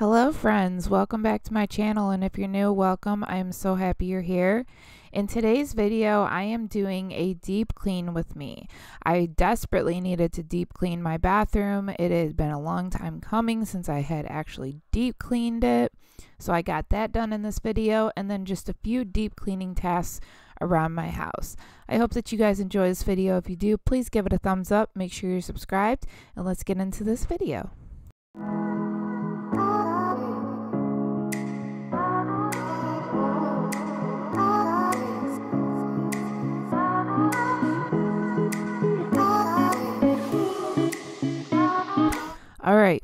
Hello friends, welcome back to my channel and if you're new, welcome. I am so happy you're here. In today's video, I am doing a deep clean with me. I desperately needed to deep clean my bathroom. It had been a long time coming since I had actually deep cleaned it. So I got that done in this video and then just a few deep cleaning tasks around my house. I hope that you guys enjoy this video. If you do, please give it a thumbs up. Make sure you're subscribed and let's get into this video.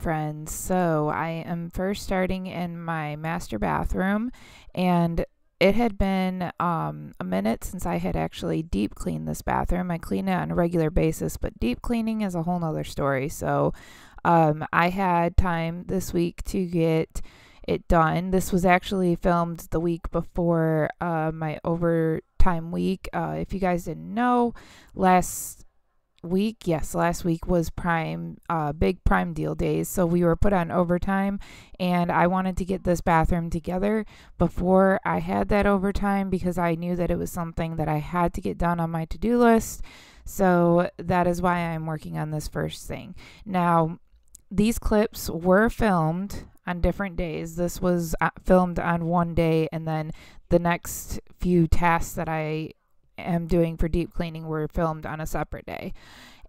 Friends. So I am first starting in my master bathroom, and it had been um, a minute since I had actually deep cleaned this bathroom. I clean it on a regular basis, but deep cleaning is a whole nother story. So um, I had time this week to get it done. This was actually filmed the week before uh, my overtime week. Uh, if you guys didn't know, last week, yes, last week was prime, uh, big prime deal days. So we were put on overtime, and I wanted to get this bathroom together before I had that overtime because I knew that it was something that I had to get done on my to do list. So that is why I'm working on this first thing. Now, these clips were filmed on different days. This was uh, filmed on one day, and then the next few tasks that I am doing for deep cleaning were filmed on a separate day.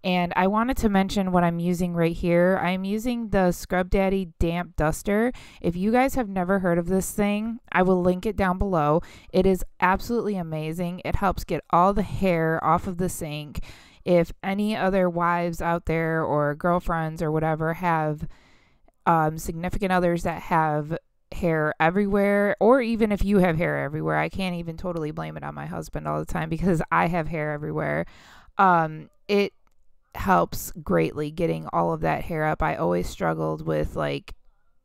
And I wanted to mention what I'm using right here. I'm using the Scrub Daddy Damp Duster. If you guys have never heard of this thing, I will link it down below. It is absolutely amazing. It helps get all the hair off of the sink. If any other wives out there or girlfriends or whatever have um, significant others that have hair everywhere, or even if you have hair everywhere, I can't even totally blame it on my husband all the time because I have hair everywhere. Um, it helps greatly getting all of that hair up. I always struggled with like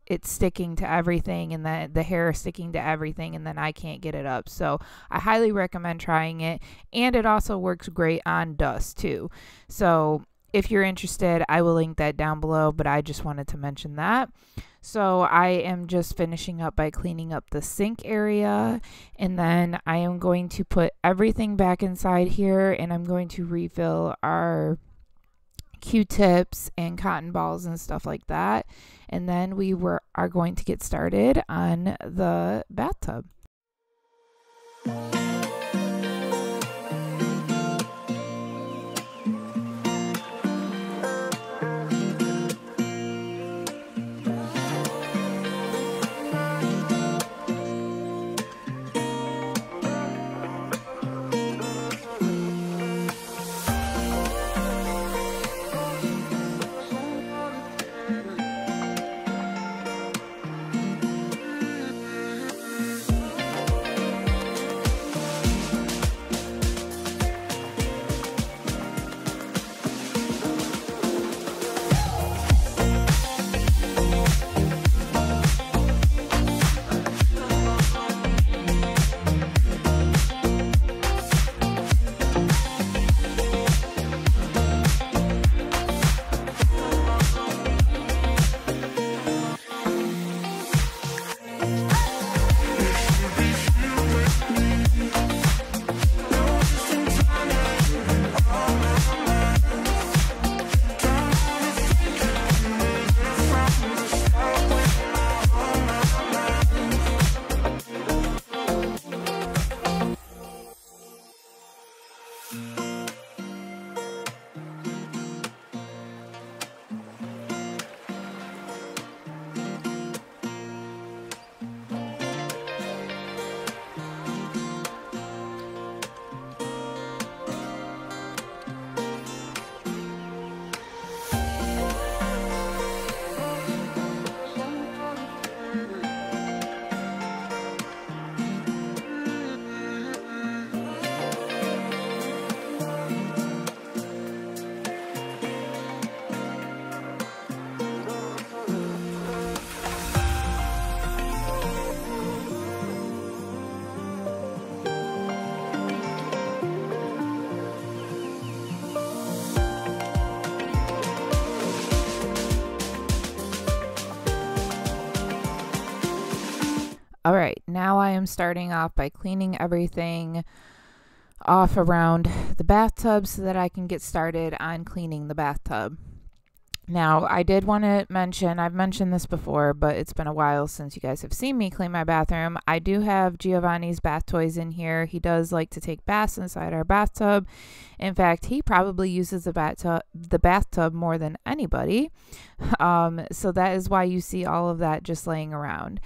it sticking to everything and then the hair sticking to everything and then I can't get it up. So I highly recommend trying it and it also works great on dust too. So if you're interested, I will link that down below, but I just wanted to mention that. So I am just finishing up by cleaning up the sink area and then I am going to put everything back inside here and I'm going to refill our q-tips and cotton balls and stuff like that and then we were are going to get started on the bathtub right, I am starting off by cleaning everything off around the bathtub so that I can get started on cleaning the bathtub. Now, I did want to mention, I've mentioned this before, but it's been a while since you guys have seen me clean my bathroom. I do have Giovanni's bath toys in here. He does like to take baths inside our bathtub. In fact, he probably uses the bathtub, the bathtub more than anybody. Um, so that is why you see all of that just laying around.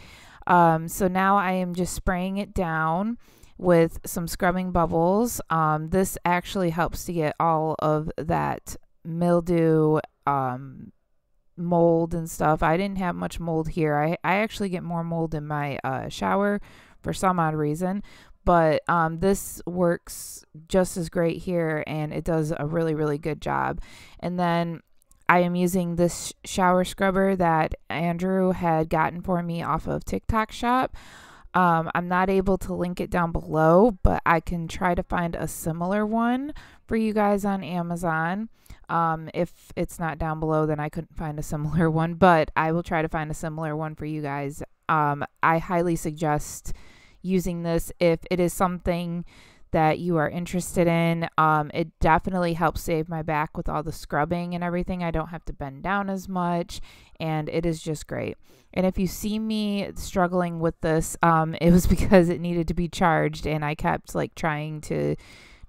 Um, so now I am just spraying it down with some scrubbing bubbles. Um, this actually helps to get all of that mildew, um, mold and stuff. I didn't have much mold here. I, I actually get more mold in my uh, shower for some odd reason. But um, this works just as great here and it does a really, really good job. And then I am using this shower scrubber that Andrew had gotten for me off of TikTok shop. Um, I'm not able to link it down below, but I can try to find a similar one for you guys on Amazon. Um, if it's not down below, then I couldn't find a similar one, but I will try to find a similar one for you guys. Um, I highly suggest using this if it is something that you are interested in. Um, it definitely helps save my back with all the scrubbing and everything. I don't have to bend down as much, and it is just great. And if you see me struggling with this, um, it was because it needed to be charged, and I kept like trying to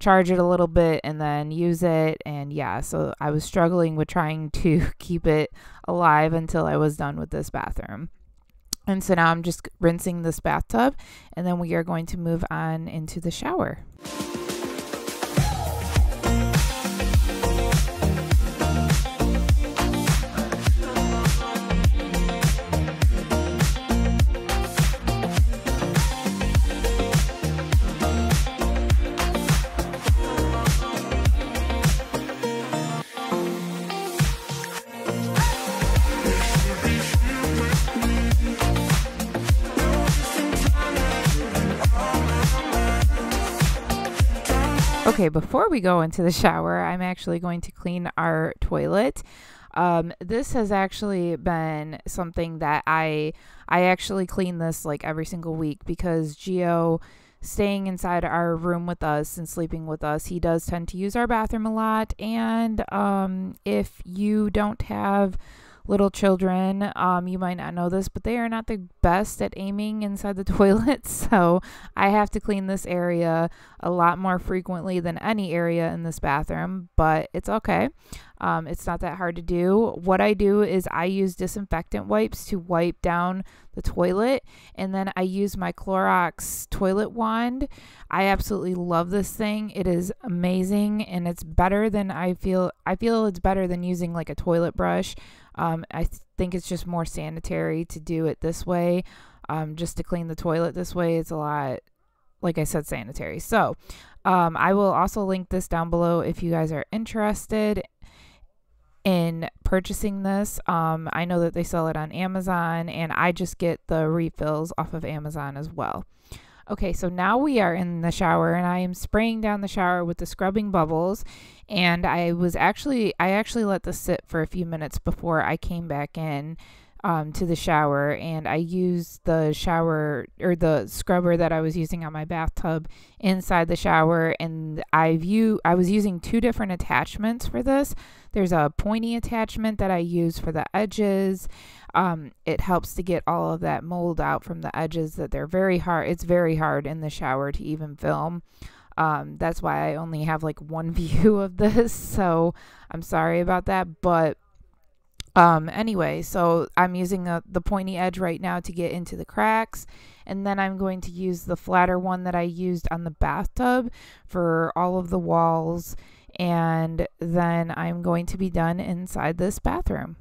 charge it a little bit and then use it. And yeah, so I was struggling with trying to keep it alive until I was done with this bathroom. And so now I'm just rinsing this bathtub and then we are going to move on into the shower. Okay, before we go into the shower, I'm actually going to clean our toilet. Um, this has actually been something that I I actually clean this like every single week because Geo staying inside our room with us and sleeping with us, he does tend to use our bathroom a lot. And um, if you don't have little children, um, you might not know this, but they are not the best at aiming inside the toilet. So I have to clean this area a lot more frequently than any area in this bathroom, but it's okay. Um, it's not that hard to do. What I do is I use disinfectant wipes to wipe down the toilet, and then I use my Clorox toilet wand. I absolutely love this thing. It is amazing, and it's better than I feel. I feel it's better than using like a toilet brush. Um, I th- think it's just more sanitary to do it this way. Um, just to clean the toilet this way, it's a lot, like I said, sanitary. So, um, I will also link this down below if you guys are interested in purchasing this. Um, I know that they sell it on Amazon, and I just get the refills off of Amazon as well. Okay, so now we are in the shower and I am spraying down the shower with the scrubbing bubbles. And I was actually I actually let this sit for a few minutes before I came back in um, to the shower and I used the shower or the scrubber that I was using on my bathtub inside the shower and I view I was using two different attachments for this. There's a pointy attachment that I use for the edges. Um, it helps to get all of that mold out from the edges that they're very hard. It's very hard in the shower to even film. Um, that's why I only have like one view of this. So I'm sorry about that. But um, anyway, so I'm using a, the pointy edge right now to get into the cracks. And then I'm going to use the flatter one that I used on the bathtub for all of the walls. And then I'm going to be done inside this bathroom.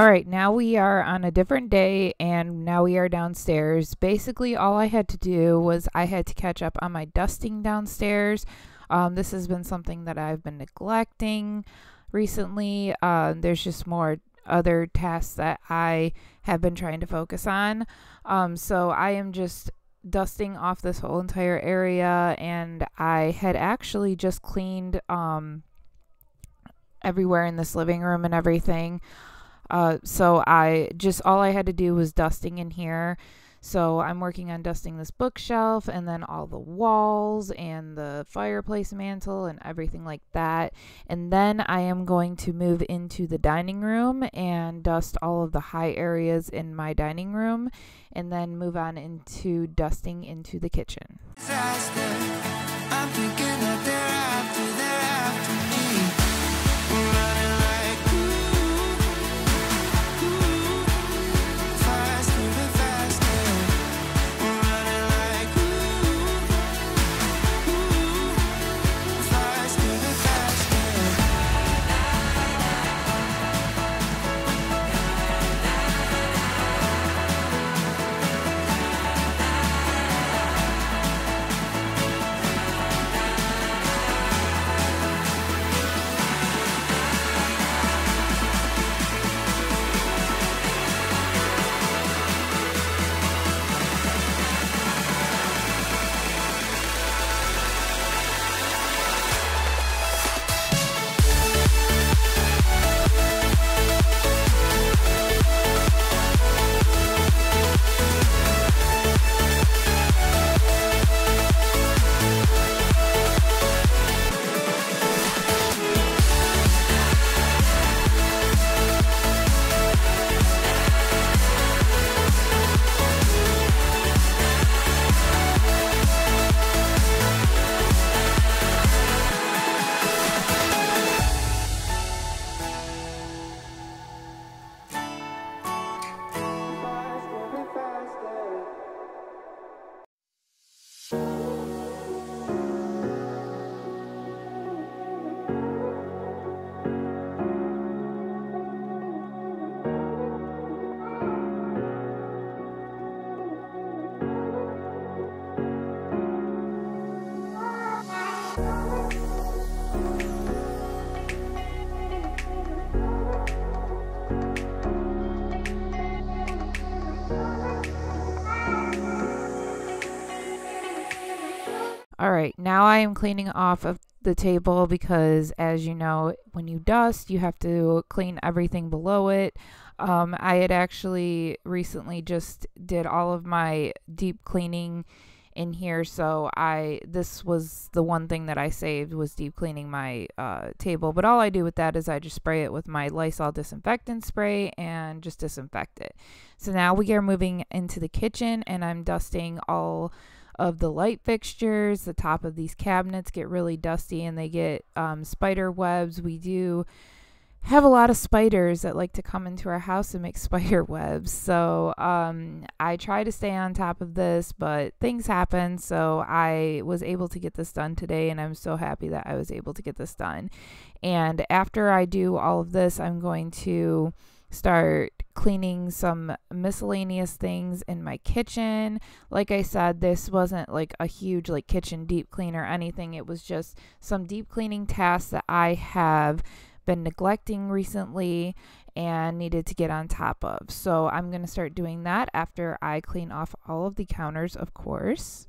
All right, now we are on a different day and now we are downstairs. Basically, all I had to do was I had to catch up on my dusting downstairs. Um, this has been something that I've been neglecting recently. Uh, there's just more other tasks that I have been trying to focus on. Um, so I am just dusting off this whole entire area and I had actually just cleaned um, everywhere in this living room and everything. Uh, so I just all I had to do was dusting in here. So I'm working on dusting this bookshelf and then all the walls and the fireplace mantle and everything like that. And then I am going to move into the dining room and dust all of the high areas in my dining room and then move on into dusting into the kitchen. Right, now I am cleaning off of the table because as you know, when you dust, you have to clean everything below it. Um, I had actually recently just did all of my deep cleaning in here so I this was the one thing that I saved was deep cleaning my uh, table but all I do with that is I just spray it with my Lysol disinfectant spray and just disinfect it so now we are moving into the kitchen and I'm dusting all of the light fixtures. The top of these cabinets get really dusty and they get um, spider webs. We do have a lot of spiders that like to come into our house and make spider webs. So um, I try to stay on top of this, but things happen. So I was able to get this done today, and I'm so happy that I was able to get this done. And after I do all of this, I'm going to start cleaning some miscellaneous things in my kitchen. Like I said, this wasn't like a huge like kitchen deep clean or anything. It was just some deep cleaning tasks that I have been neglecting recently and needed to get on top of. So I'm going to start doing that after I clean off all of the counters, of course.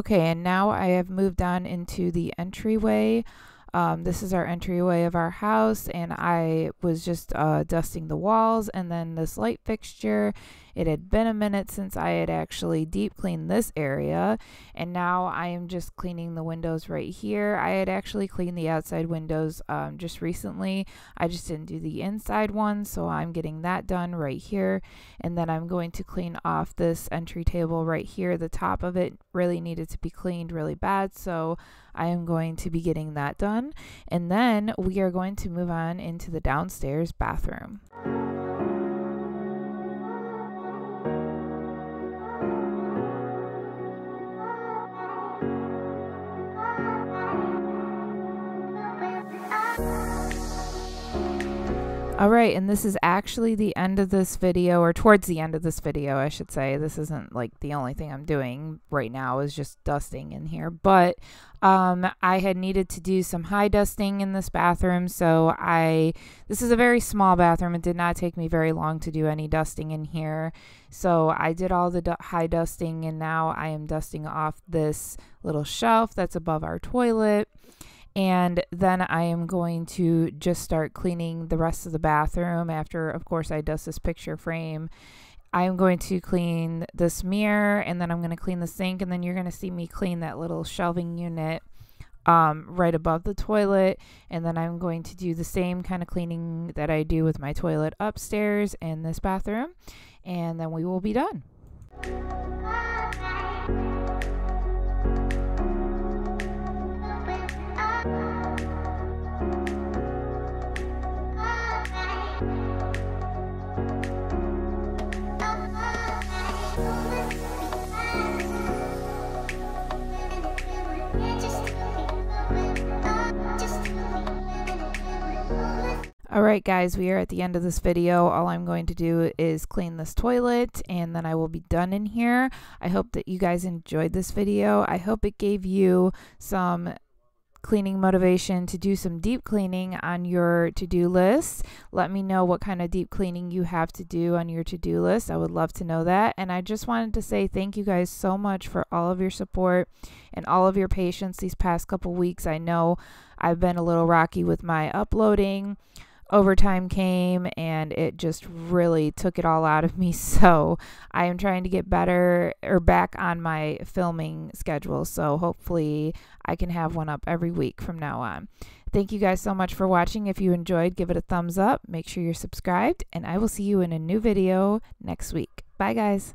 Okay, and now I have moved on into the entryway. Um, this is our entryway of our house, and I was just uh, dusting the walls and then this light fixture it had been a minute since I had actually deep cleaned this area, and now I am just cleaning the windows right here. I had actually cleaned the outside windows um, just recently. I just didn't do the inside ones, so I'm getting that done right here. And then I'm going to clean off this entry table right here. The top of it really needed to be cleaned really bad, so I am going to be getting that done. And then we are going to move on into the downstairs bathroom. All right, and this is actually the end of this video, or towards the end of this video, I should say. This isn't like the only thing I'm doing right now is just dusting in here, but um, I had needed to do some high dusting in this bathroom, so I, this is a very small bathroom. It did not take me very long to do any dusting in here, so I did all the high dusting, and now I am dusting off this little shelf that's above our toilet. And then I am going to just start cleaning the rest of the bathroom after, of course, I dust this picture frame. I'm going to clean this mirror and then I'm going to clean the sink and then you're going to see me clean that little shelving unit um, right above the toilet and then I'm going to do the same kind of cleaning that I do with my toilet upstairs in this bathroom and then we will be done. Alright guys, we are at the end of this video. All I'm going to do is clean this toilet and then I will be done in here. I hope that you guys enjoyed this video. I hope it gave you some cleaning motivation to do some deep cleaning on your to-do list. Let me know what kind of deep cleaning you have to do on your to-do list. I would love to know that. And I just wanted to say thank you guys so much for all of your support and all of your patience these past couple weeks. I know I've been a little rocky with my uploading overtime came and it just really took it all out of me. So I am trying to get better or back on my filming schedule. So hopefully I can have one up every week from now on. Thank you guys so much for watching. If you enjoyed, give it a thumbs up. Make sure you're subscribed, and I will see you in a new video next week. Bye, guys.